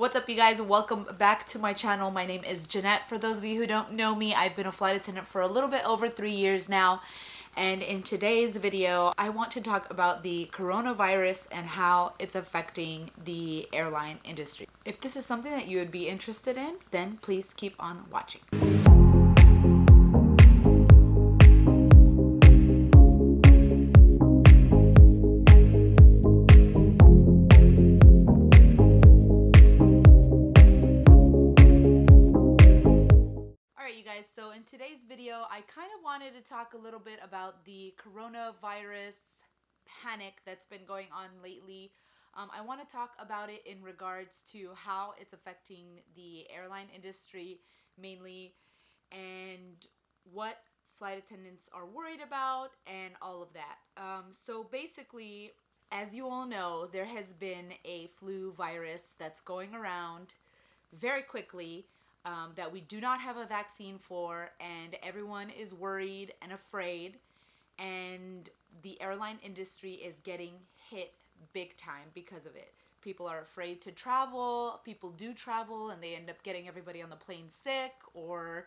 What's up, you guys? Welcome back to my channel. My name is Jeanette. For those of you who don't know me, I've been a flight attendant for a little bit over three years now. And in today's video, I want to talk about the coronavirus and how it's affecting the airline industry. If this is something that you would be interested in, then please keep on watching. Today's video, I kind of wanted to talk a little bit about the coronavirus panic that's been going on lately. Um, I want to talk about it in regards to how it's affecting the airline industry mainly and what flight attendants are worried about and all of that. Um, so basically, as you all know, there has been a flu virus that's going around very quickly um, that we do not have a vaccine for, and everyone is worried and afraid. And the airline industry is getting hit big time because of it. People are afraid to travel. People do travel and they end up getting everybody on the plane sick or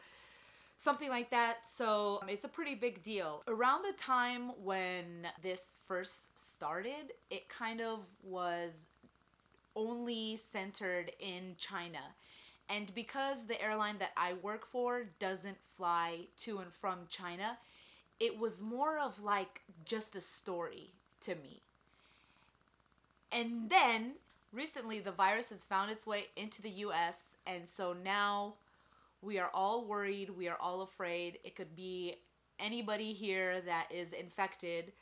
something like that. So um, it's a pretty big deal. Around the time when this first started, it kind of was only centered in China. And because the airline that I work for doesn't fly to and from China, it was more of like just a story to me. And then recently the virus has found its way into the US and so now we are all worried, we are all afraid. It could be anybody here that is infected.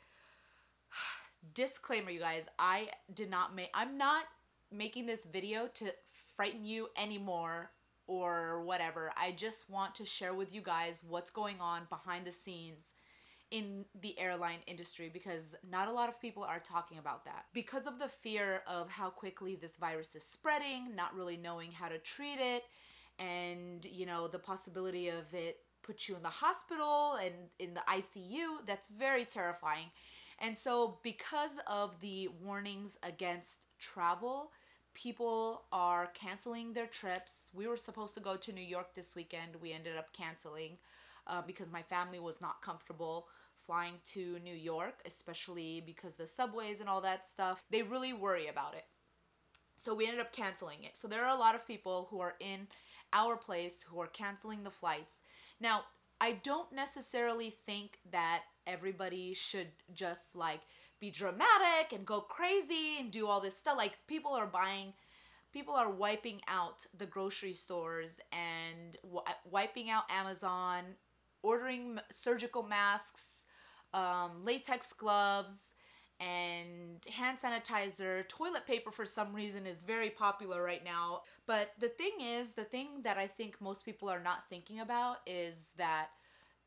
Disclaimer you guys, I did not make I'm not making this video to frighten you anymore or whatever. I just want to share with you guys what's going on behind the scenes in the airline industry because not a lot of people are talking about that. Because of the fear of how quickly this virus is spreading, not really knowing how to treat it, and you know, the possibility of it put you in the hospital and in the ICU, that's very terrifying. And so because of the warnings against travel, people are canceling their trips. We were supposed to go to New York this weekend. We ended up canceling uh, because my family was not comfortable flying to New York, especially because the subways and all that stuff. They really worry about it. So we ended up canceling it. So there are a lot of people who are in our place who are canceling the flights. Now, I don't necessarily think that everybody should just like be dramatic and go crazy and do all this stuff. Like people are buying, people are wiping out the grocery stores and wiping out Amazon, ordering surgical masks, um, latex gloves, and hand sanitizer. Toilet paper, for some reason, is very popular right now. But the thing is, the thing that I think most people are not thinking about is that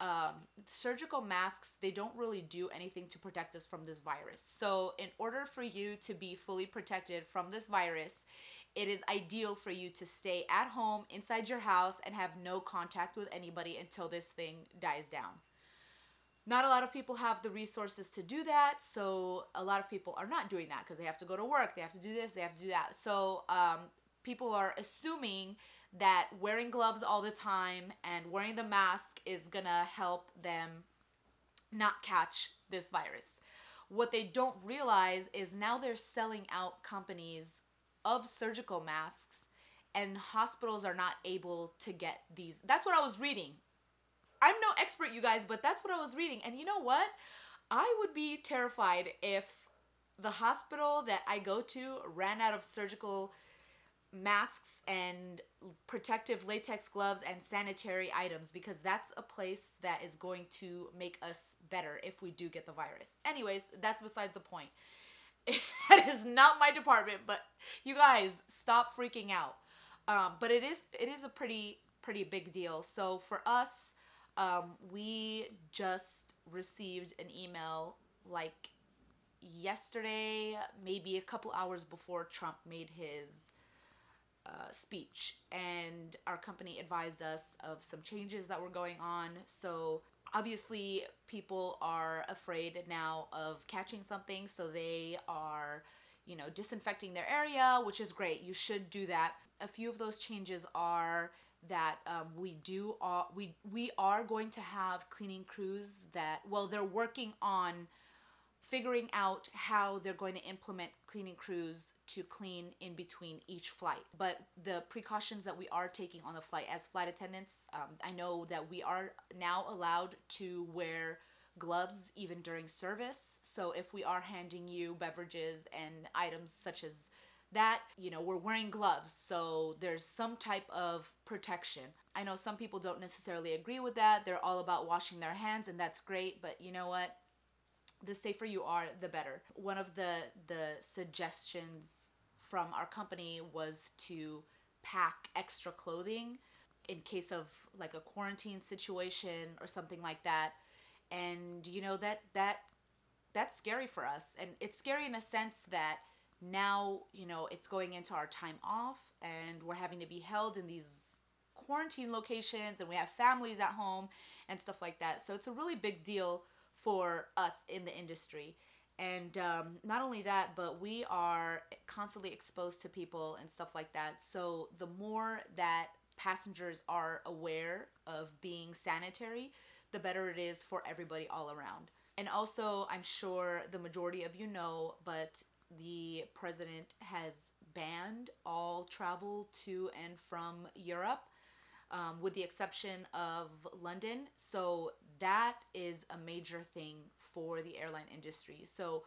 um, surgical masks, they don't really do anything to protect us from this virus. So, in order for you to be fully protected from this virus, it is ideal for you to stay at home inside your house and have no contact with anybody until this thing dies down. Not a lot of people have the resources to do that, so a lot of people are not doing that because they have to go to work, they have to do this, they have to do that. So, um, people are assuming that wearing gloves all the time and wearing the mask is gonna help them not catch this virus. What they don't realize is now they're selling out companies of surgical masks and hospitals are not able to get these. That's what I was reading. I'm no expert, you guys, but that's what I was reading. And you know what? I would be terrified if the hospital that I go to ran out of surgical masks and protective latex gloves and sanitary items because that's a place that is going to make us better if we do get the virus. Anyways, that's besides the point. It is not my department, but you guys stop freaking out. Um, but it is it is a pretty pretty big deal. So for us, um, we just received an email like yesterday, maybe a couple hours before Trump made his uh, speech, and our company advised us of some changes that were going on. So obviously, people are afraid now of catching something, so they are you know, disinfecting their area, which is great. You should do that. a few of those changes are that um, we do uh, we we are going to have cleaning crews that well they're working on figuring out how they're going to implement cleaning crews to clean in between each flight. But the precautions that we are taking on the flight as flight attendants, um, I know that we are now allowed to wear gloves even during service. So if we are handing you beverages and items such as that, you know, we're wearing gloves. So there's some type of protection. I know some people don't necessarily agree with that. They're all about washing their hands and that's great, but you know what? The safer you are, the better. One of the the suggestions from our company was to pack extra clothing in case of like a quarantine situation or something like that. And you know that that that's scary for us. And it's scary in a sense that now, you know, it's going into our time off and we're having to be held in these quarantine locations and we have families at home and stuff like that. So it's a really big deal for us in the industry. And um, not only that, but we are constantly exposed to people and stuff like that. So the more that passengers are aware of being sanitary, the better it is for everybody all around. And also, I'm sure the majority of you know, but the president has banned all travel to and from Europe um, with the exception of London. So that is a major thing for the airline industry. So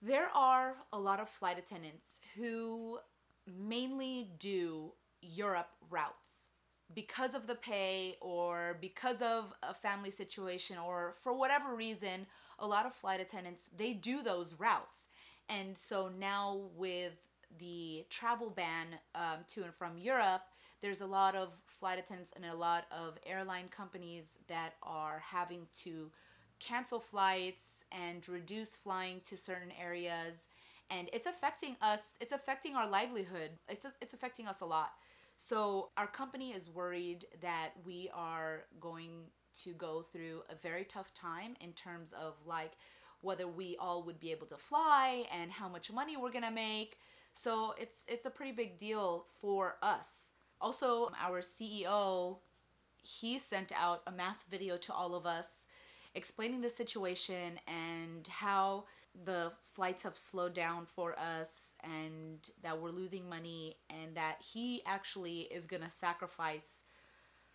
there are a lot of flight attendants who mainly do Europe routes because of the pay or because of a family situation or for whatever reason a lot of flight attendants they do those routes and so now with the travel ban um, to and from europe there's a lot of flight attendants and a lot of airline companies that are having to cancel flights and reduce flying to certain areas. And it's affecting us it's affecting our livelihood. It's it's affecting us a lot. So our company is worried that we are going to go through a very tough time in terms of like whether we all would be able to fly and how much money we're going to make. So it's it's a pretty big deal for us also, our CEO, he sent out a mass video to all of us explaining the situation and how the flights have slowed down for us and that we're losing money and that he actually is going to sacrifice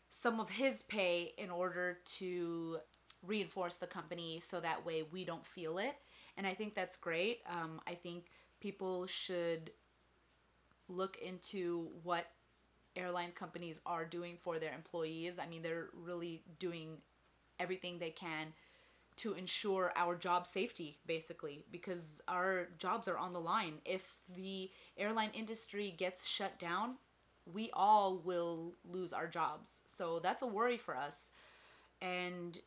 some of his pay in order to reinforce the company so that way we don't feel it. And I think that's great. Um, I think people should look into what airline companies are doing for their employees. I mean, they're really doing everything they can to ensure our job safety, basically, because our jobs are on the line. If the airline industry gets shut down, we all will lose our jobs. So that's a worry for us. And,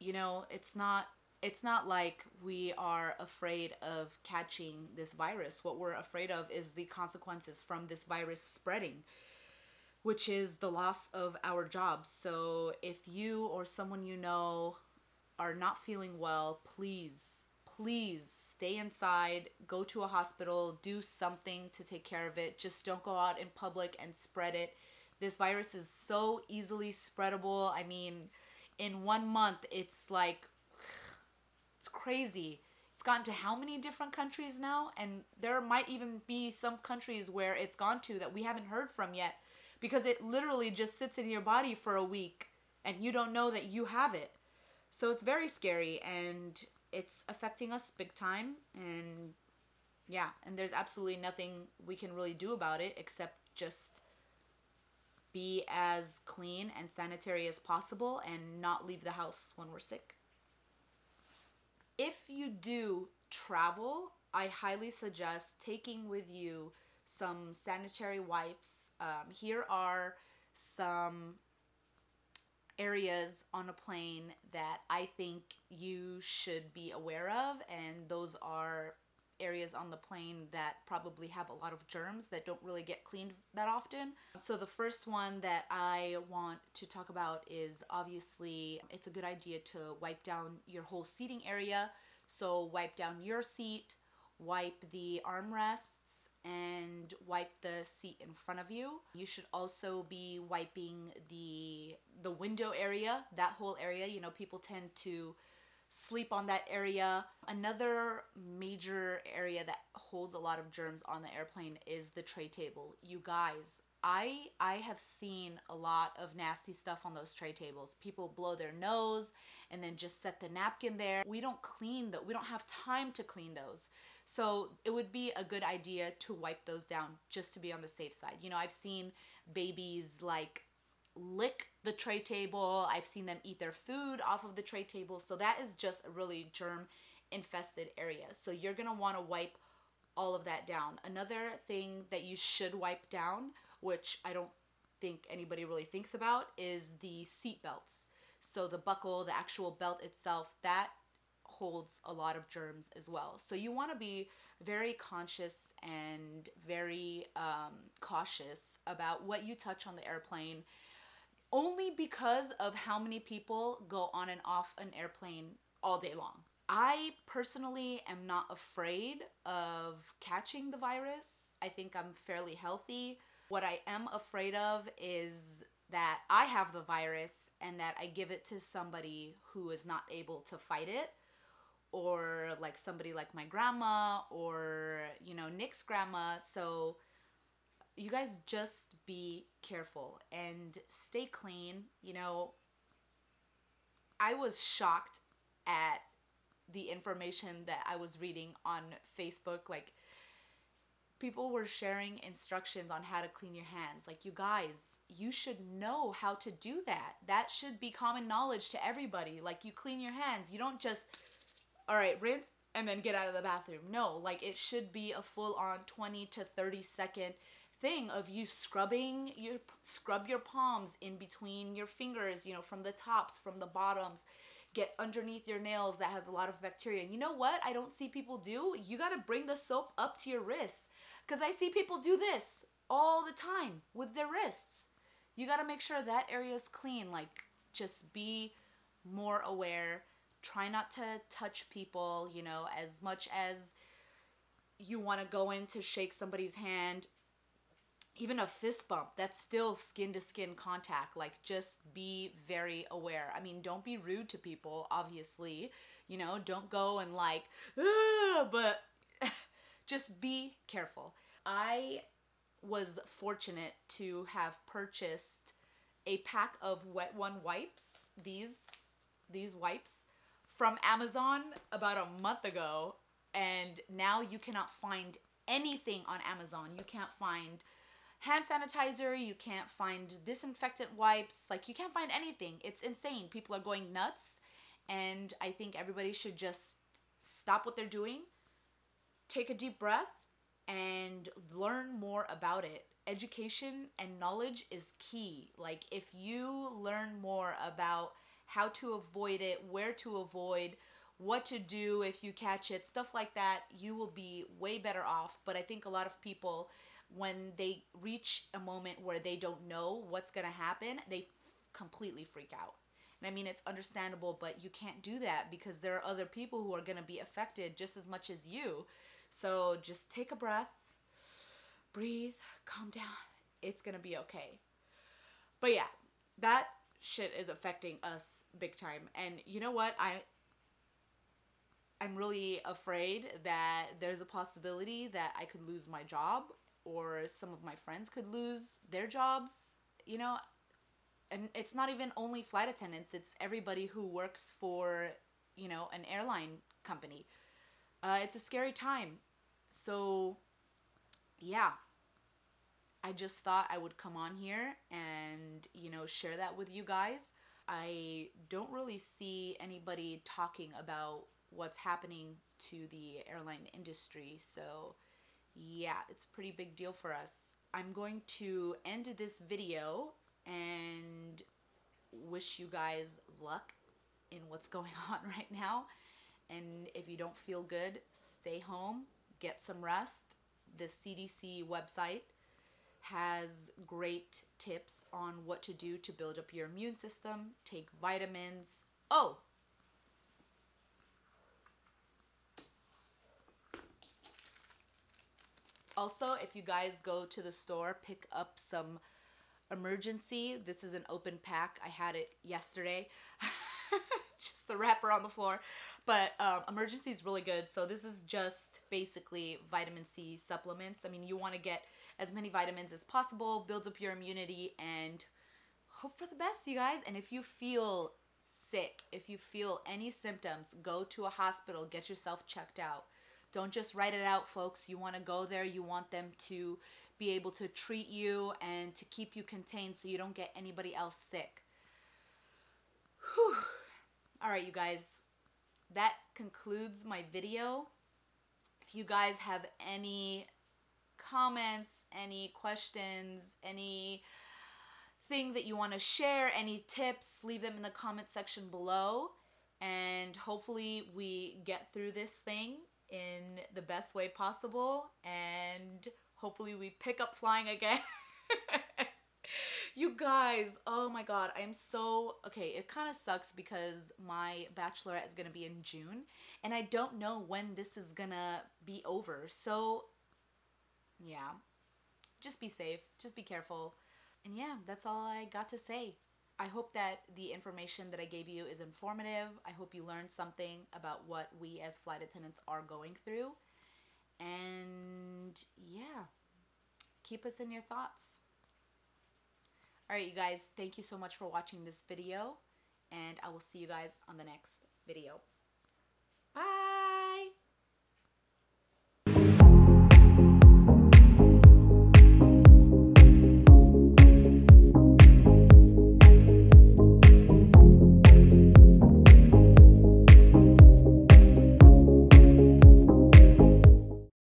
you know, it's not it's not like we are afraid of catching this virus. What we're afraid of is the consequences from this virus spreading, which is the loss of our jobs. So if you or someone you know are not feeling well, please, please stay inside, go to a hospital, do something to take care of it. Just don't go out in public and spread it. This virus is so easily spreadable. I mean, in one month, it's like it's crazy. It's gotten to how many different countries now? And there might even be some countries where it's gone to that we haven't heard from yet because it literally just sits in your body for a week and you don't know that you have it. So it's very scary and it's affecting us big time and yeah, and there's absolutely nothing we can really do about it except just be as clean and sanitary as possible and not leave the house when we're sick if you do travel, I highly suggest taking with you some sanitary wipes. Um, here are some areas on a plane that I think you should be aware of, and those are areas on the plane that probably have a lot of germs that don't really get cleaned that often. So the first one that I want to talk about is obviously it's a good idea to wipe down your whole seating area. So wipe down your seat, wipe the armrests and wipe the seat in front of you. You should also be wiping the the window area, that whole area. You know, people tend to sleep on that area. Another major area that holds a lot of germs on the airplane is the tray table. You guys, I I have seen a lot of nasty stuff on those tray tables. People blow their nose and then just set the napkin there. We don't clean that. We don't have time to clean those. So it would be a good idea to wipe those down just to be on the safe side. You know, I've seen babies like lick the tray table. I've seen them eat their food off of the tray table. So that is just a really germ infested area. So you're want to wipe all of that down. Another thing that you should wipe down, which I don't think anybody really thinks about, is the seat belts. So the buckle, the actual belt itself, that holds a lot of germs as well. So you want to be very conscious and very um, cautious about what you touch on the airplane only because of how many people go on and off an airplane all day long. I personally am not afraid of catching the virus. I think I'm fairly healthy. What I am afraid of is that I have the virus and that I give it to somebody who is not able to fight it or like somebody like my grandma or you know Nick's grandma so you guys just be careful and stay clean. You know, I was shocked at the information that I was reading on Facebook. Like, people were sharing instructions on how to clean your hands. Like, you guys, you should know how to do that. That should be common knowledge to everybody. Like, you clean your hands. You don't just, all right, rinse and then get out of the bathroom. No, like, it should be a full on 20 to 30 second thing of you scrubbing your scrub your palms in between your fingers, you know, from the tops, from the bottoms, get underneath your nails that has a lot of bacteria. And you know what? I don't see people do. You got to bring the soap up to your wrists cuz I see people do this all the time with their wrists. You got to make sure that area is clean. Like just be more aware. Try not to touch people, you know, as much as you want to go in to shake somebody's hand even a fist bump that's still skin to skin contact like just be very aware. I mean don't be rude to people obviously you know don't go and like but just be careful. I was fortunate to have purchased a pack of wet one wipes these these wipes from amazon about a month ago and now you cannot find anything on amazon. You can't find hand sanitizer, you can't find disinfectant wipes, like you can't find anything. It's insane. People are going nuts, and I think everybody should just stop what they're doing, take a deep breath, and learn more about it. Education and knowledge is key. Like, if you learn more about how to avoid it, where to avoid, what to do if you catch it, stuff like that, you will be way better off. But I think a lot of people when they reach a moment where they don't know what's going to happen, they f- completely freak out. And I mean, it's understandable, but you can't do that because there are other people who are going to be affected just as much as you. So just take a breath, breathe, calm down. It's going to be okay. But yeah, that shit is affecting us big time. And you know what? I I'm really afraid that there's a possibility that I could lose my job or some of my friends could lose their jobs, you know. And it's not even only flight attendants, it's everybody who works for, you know, an airline company. Uh, it's a scary time. So, yeah. I just thought I would come on here and, you know, share that with you guys. I don't really see anybody talking about what's happening to the airline industry. So, yeah, it's a pretty big deal for us. I'm going to end this video and wish you guys luck in what's going on right now. And if you don't feel good, stay home, get some rest. The CDC website has great tips on what to do to build up your immune system, take vitamins. Oh, Also, if you guys go to the store, pick up some Emergen-C. This is an open pack. I had it yesterday. just the wrapper on the floor. But um, Emergen-C is really good. So this is just basically vitamin C supplements. I mean, you want to get as many vitamins as possible, builds up your immunity, and hope for the best, you guys. And if you feel sick, if you feel any symptoms, go to a hospital, get yourself checked out. Don't just write it out, folks. You want to go there. You want them to be able to treat you and to keep you contained so you don't get anybody else sick. Whew. All right, you guys, that concludes my video. If you guys have any comments, any questions, any thing that you want to share, any tips, leave them in the comment section below. And hopefully we get through this thing in the best way possible and hopefully we pick up flying again. you guys, oh my god, I'm so okay. It kind of sucks because my bachelorette is gonna be in June, and I don't know when this is gonna be over. So, yeah, just be safe, just be careful, and yeah, that's all I got to say. I hope that the information that I gave you is informative. I hope you learned something about what we as flight attendants are going through. And yeah, keep us in your thoughts. All right, you guys, thank you so much for watching this video, and I will see you guys on the next video.